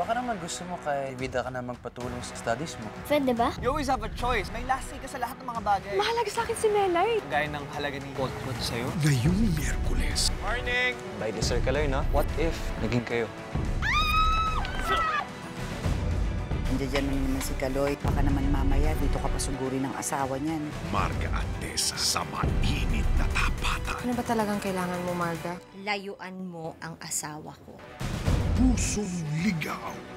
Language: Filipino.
Baka naman gusto mo kay bida ka na magpatulong sa studies mo. Pwede ba? You always have a choice. May last say ka sa lahat ng mga bagay. Mahalaga sa akin si Melay. Gaya ng halaga ni Colt sa'yo. Ngayong Miyerkules, Morning! By the circular, no? What if naging kayo? Nandiyan na naman si Kaloy. Baka naman mamaya dito ka pasuguri ng asawa niyan. Marga at Tessa sa mainit na tapatan. Ano ba talagang kailangan mo, Marga? Layuan mo ang asawa ko. Pusong legal.